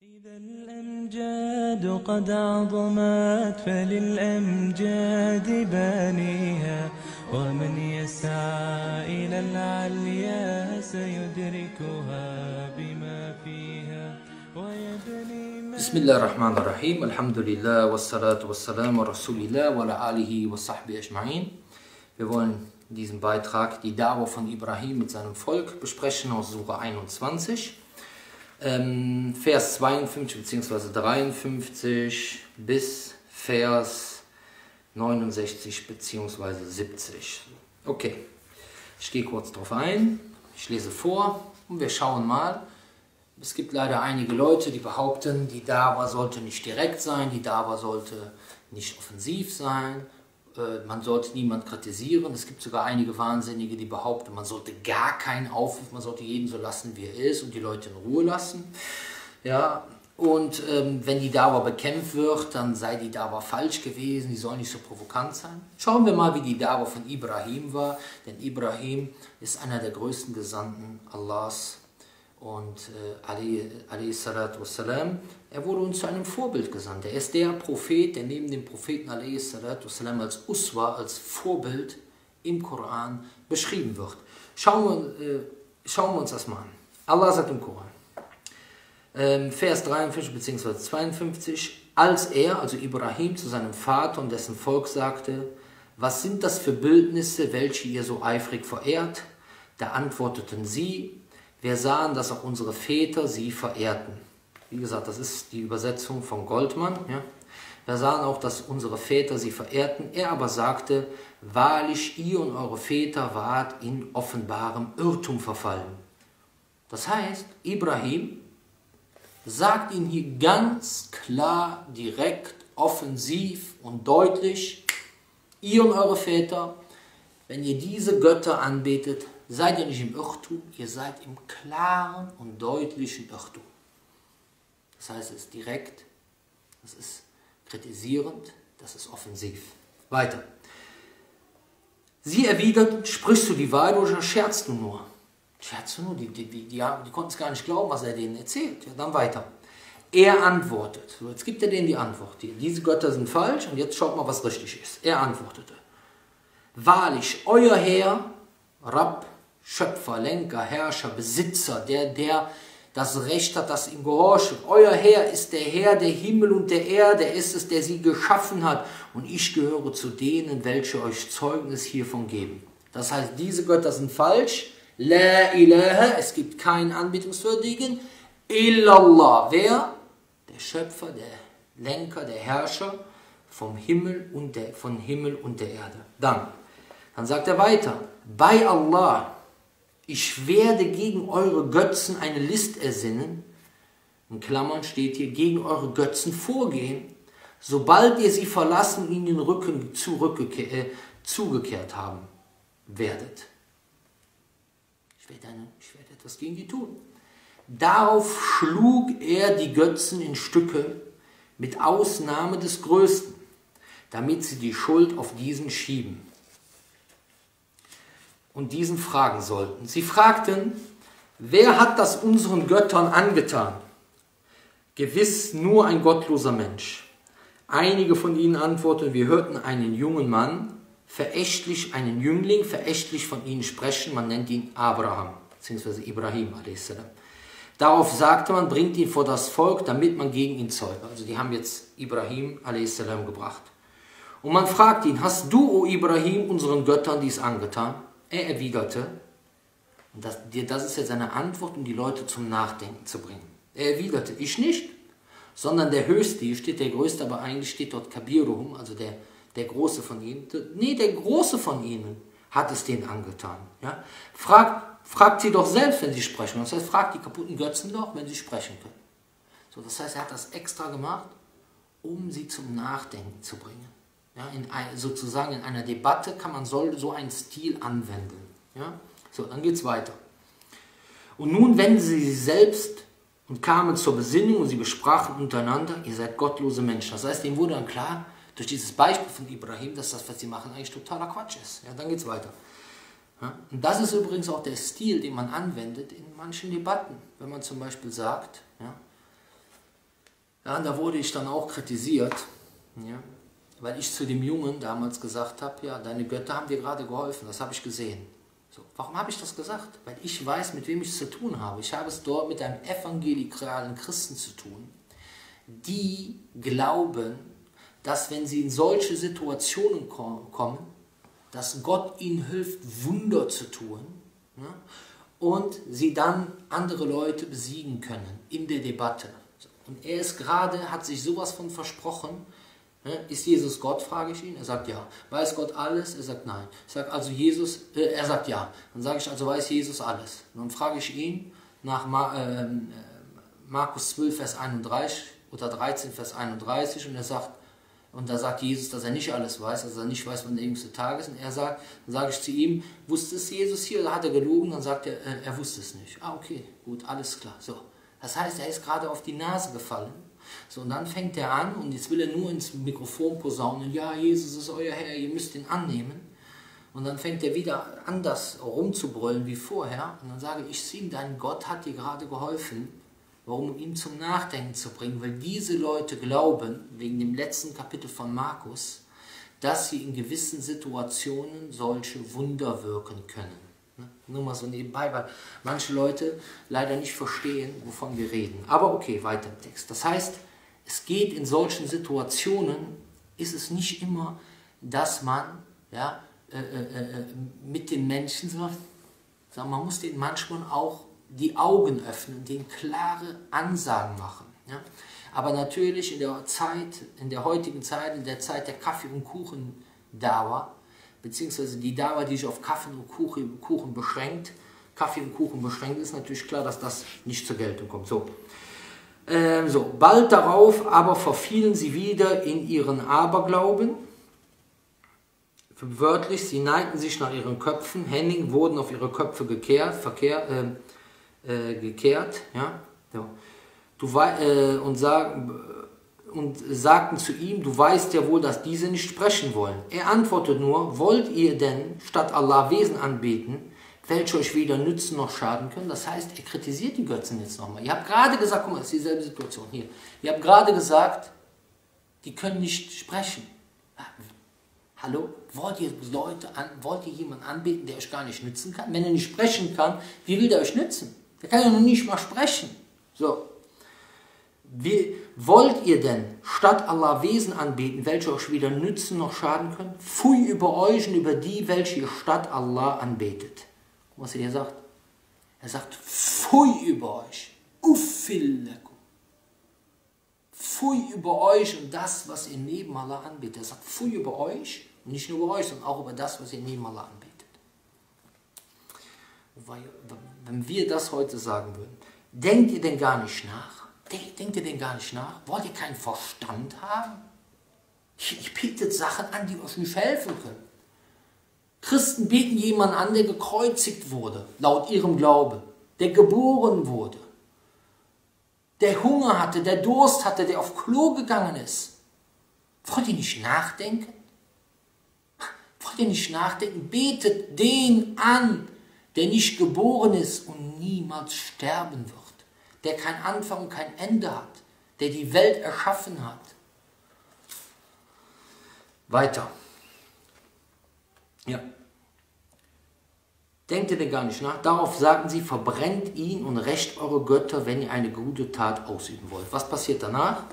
إذا الأمجاد قد عظمت فللأمجاد بانيها. ومن يسعى إلى العليا سيدركها بما فيها. ويبني بسم الله الرحمن الرحيم. الحمد لله والصلاة والسلام على رسول الله وعلى آله وصحبه أجمعين. Wir wollen diesen Beitrag, die Dauer von Ibrahim mit seinem Volk, besprechen aus Surah 21. ähm, Vers 52 bzw. 53 bis Vers 69 bzw. 70. Okay, ich gehe kurz drauf ein, ich lese vor und wir schauen mal, es gibt leider einige Leute, die behaupten, die Dawa sollte nicht direkt sein, die Dawa sollte nicht offensiv sein, man sollte niemand kritisieren. Es gibt sogar einige Wahnsinnige, die behaupten, man sollte gar keinen Aufruf, man sollte jeden so lassen, wie er ist und die Leute in Ruhe lassen. Ja, und ähm, wenn die Dawa bekämpft wird, dann sei die Dawa falsch gewesen, die soll nicht so provokant sein. Schauen wir mal, wie die Dawa von Ibrahim war, denn Ibrahim ist einer der größten Gesandten Allahs und äh, Ali, Ali salatu er wurde uns zu einem Vorbild gesandt. Er ist der Prophet, der neben dem Propheten Ali salatu als Uswa, als Vorbild im Koran beschrieben wird. Schauen wir, äh, schauen wir uns das mal an. Allah sagt im Koran, ähm, Vers 53 bzw. 52, als er, also Ibrahim, zu seinem Vater und dessen Volk sagte, was sind das für Bildnisse, welche ihr so eifrig verehrt? Da antworteten sie, wir sahen, dass auch unsere Väter sie verehrten. Wie gesagt, das ist die Übersetzung von Goldmann. Ja. Wir sahen auch, dass unsere Väter sie verehrten. Er aber sagte, wahrlich, ihr und eure Väter wart in offenbarem Irrtum verfallen. Das heißt, Ibrahim sagt ihnen hier ganz klar, direkt, offensiv und deutlich, ihr und eure Väter, wenn ihr diese Götter anbetet, seid ihr nicht im Irrtum, ihr seid im klaren und deutlichen Irrtum. Das heißt, es ist direkt, es ist kritisierend, das ist offensiv. Weiter. Sie erwiderten, sprichst du die Wahrheit oder scherzst du nur? Scherzt du nur? Die, die, die, die, die konnten es gar nicht glauben, was er denen erzählt. Ja, dann weiter. Er antwortet. So, jetzt gibt er denen die Antwort. Die, diese Götter sind falsch und jetzt schaut mal, was richtig ist. Er antwortete. Wahrlich, euer Herr, Rabb, Schöpfer, Lenker, Herrscher, Besitzer, der, der das Recht hat, das ihm gehorcht. Euer Herr ist der Herr der Himmel und der Erde, er ist es, der sie geschaffen hat. Und ich gehöre zu denen, welche euch Zeugnis hiervon geben. Das heißt, diese Götter sind falsch. La ilaha, es gibt keinen Anbetungswürdigen. Illallah, wer? Der Schöpfer, der Lenker, der Herrscher vom Himmel und der, von Himmel und der Erde. Dann, dann sagt er weiter, bei Allah, ich werde gegen eure Götzen eine List ersinnen, in Klammern steht hier, gegen eure Götzen vorgehen, sobald ihr sie verlassen und ihnen den Rücken äh, zugekehrt haben werdet. Ich werde, eine, ich werde etwas gegen die tun. Darauf schlug er die Götzen in Stücke, mit Ausnahme des Größten, damit sie die Schuld auf diesen schieben und diesen fragen sollten. Sie fragten, wer hat das unseren Göttern angetan? Gewiss nur ein gottloser Mensch. Einige von ihnen antworteten, wir hörten einen jungen Mann, verächtlich einen Jüngling, verächtlich von ihnen sprechen, man nennt ihn Abraham, beziehungsweise Ibrahim a.s. Darauf sagte man, bringt ihn vor das Volk, damit man gegen ihn zeuge. Also die haben jetzt Ibrahim a.s. gebracht. Und man fragt ihn, hast du, o Ibrahim, unseren Göttern dies angetan? Er erwiderte, und das, das ist jetzt seine Antwort, um die Leute zum Nachdenken zu bringen. Er erwiderte, ich nicht, sondern der Höchste, hier steht der Größte, aber eigentlich steht dort Kabiruhum, also der, der Große von ihnen. Nee, der Große von ihnen hat es denen angetan. Ja? Fragt, fragt sie doch selbst, wenn sie sprechen. Das heißt, fragt die kaputten Götzen doch, wenn sie sprechen können. So, das heißt, er hat das extra gemacht, um sie zum Nachdenken zu bringen. Ja, in sozusagen in einer Debatte kann man so, so einen Stil anwenden. Ja? So, dann geht es weiter. Und nun wenden sie sich selbst und kamen zur Besinnung und sie besprachen untereinander, ihr seid gottlose Menschen. Das heißt, ihnen wurde dann klar, durch dieses Beispiel von Ibrahim, dass das, was sie machen, eigentlich totaler Quatsch ist. Ja, dann geht es weiter. Ja? Und das ist übrigens auch der Stil, den man anwendet in manchen Debatten. Wenn man zum Beispiel sagt, ja, Ja, da wurde ich dann auch kritisiert, ja, weil ich zu dem Jungen damals gesagt habe, ja, deine Götter haben dir gerade geholfen, das habe ich gesehen. So, warum habe ich das gesagt? Weil ich weiß, mit wem ich es zu tun habe. Ich habe es dort mit einem evangelikalen Christen zu tun, die glauben, dass wenn sie in solche Situationen kommen, dass Gott ihnen hilft, Wunder zu tun ne? und sie dann andere Leute besiegen können in der Debatte. Und er ist gerade, hat sich sowas von versprochen. Ist Jesus Gott, frage ich ihn. Er sagt ja. Weiß Gott alles? Er sagt nein. Ich sage also Jesus, äh, er sagt ja. Dann sage ich also, weiß Jesus alles? Und dann frage ich ihn nach äh, Markus 12, Vers 31 oder 13, Vers 31 und er sagt, und da sagt Jesus, dass er nicht alles weiß, dass er nicht weiß, wann der jüngste Tag ist. Und er sagt, dann sage ich zu ihm, wusste es Jesus hier oder hat er gelogen? Dann sagt er, äh, er wusste es nicht. Ah, okay, gut, alles klar. So. Das heißt, er ist gerade auf die Nase gefallen. So, und dann fängt er an und jetzt will er nur ins Mikrofon posaunen, ja, Jesus ist euer Herr, ihr müsst ihn annehmen. Und dann fängt er wieder anders rumzubrüllen wie vorher. Und dann sage ich, sieh, dein Gott hat dir gerade geholfen Warum? Um ihn zum Nachdenken zu bringen, weil diese Leute glauben, wegen dem letzten Kapitel von Markus, dass sie in gewissen Situationen solche Wunder wirken können. Ne? Nur mal so nebenbei, weil manche Leute leider nicht verstehen, wovon wir reden. Aber okay, weiter im Text. Das heißt, es geht in solchen Situationen, ist es nicht immer, dass man ja, äh, äh, äh mit den Menschen, so, man muss den manchmal auch die Augen öffnen, denen klare Ansagen machen. Ja? Aber natürlich in der Zeit, in der heutigen Zeit, in der Zeit der Kaffee- und Kuchen-Dauer, beziehungsweise die Dauer, die sich auf Kaffee und Kuchen, beschränkt, Kaffee und Kuchen beschränkt, ist natürlich klar, dass das nicht zur Geltung kommt. So. Ähm, so, bald darauf aber verfielen sie wieder in ihren Aberglauben. Wörtlich, sie neigten sich nach ihren Köpfen, Henning wurden auf ihre Köpfe gekehrt, verkehr, äh, äh, gekehrt, ja, so. du, äh, und, sag, und sagten zu ihm, du weißt ja wohl, dass diese nicht sprechen wollen. Er antwortet nur, wollt ihr denn statt Allah Wesen anbeten, welche euch weder nützen noch schaden können? Das heißt, er kritisiert die Götzen jetzt nochmal. Ihr habt gerade gesagt, guck mal, das ist dieselbe Situation hier. Ihr habt gerade gesagt, die können nicht sprechen. Hallo? Wollt ihr Leute an, wollt ihr jemanden anbeten, der euch gar nicht nützen kann? Wenn er nicht sprechen kann, wie will der euch nützen? Der kann ja noch nicht mal sprechen. So. Wie wollt ihr denn statt Allah Wesen anbeten, welche euch weder nützen noch schaden können? Pfui über euch und über die, welche ihr statt Allah anbetet. Was er hier sagt? Er sagt, Pfui über euch. Uffillekum. Pfui über euch und das, was ihr neben Allah anbetet. Er sagt, Pfui über euch und nicht nur über euch, sondern auch über das, was ihr neben Allah anbetet wenn wir das heute sagen würden, denkt ihr denn gar nicht nach? Denkt ihr denn gar nicht nach? Wollt ihr keinen Verstand haben? Ich bietet Sachen an, die euch nicht helfen können. Christen beten jemanden an, der gekreuzigt wurde, laut ihrem Glaube, der geboren wurde, der Hunger hatte, der Durst hatte, der auf Klo gegangen ist. Wollt ihr nicht nachdenken? Wollt ihr nicht nachdenken? Betet den an, der nicht geboren ist und niemals sterben wird, der kein Anfang und kein Ende hat, der die Welt erschaffen hat. Weiter. Ja. Denkt ihr denn gar nicht nach? Darauf sagten sie, verbrennt ihn und rächt eure Götter, wenn ihr eine gute Tat ausüben wollt. Was passiert danach?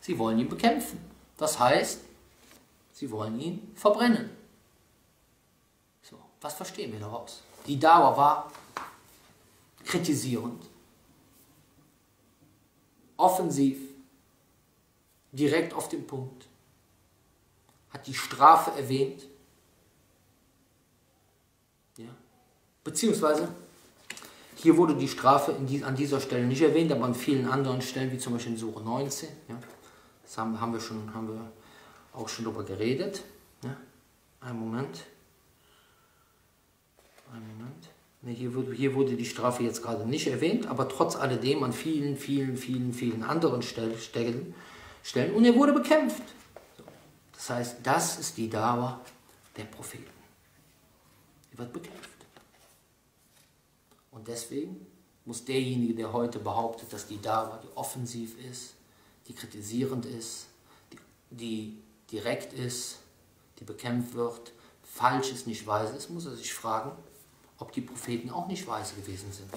Sie wollen ihn bekämpfen. Das heißt, sie wollen ihn verbrennen. So, was verstehen wir daraus? Die Dauer war kritisierend, offensiv, direkt auf den Punkt, hat die Strafe erwähnt, ja. beziehungsweise hier wurde die Strafe die, an dieser Stelle nicht erwähnt, aber an vielen anderen Stellen, wie zum Beispiel in Suche 19, ja. das haben, haben, wir schon, haben wir auch schon darüber geredet. Ja. Einen Moment. Einen Moment. Ne, hier, wurde, hier wurde die Strafe jetzt gerade nicht erwähnt, aber trotz alledem an vielen, vielen, vielen, vielen anderen Stellen. Stellen und er wurde bekämpft. Das heißt, das ist die Dauer der Propheten. Er wird bekämpft. Und deswegen muss derjenige, der heute behauptet, dass die Dauer, die offensiv ist, die kritisierend ist, die, die direkt ist, die bekämpft wird, falsch ist, nicht weise ist, muss er sich fragen, ob die Propheten auch nicht weise gewesen sind.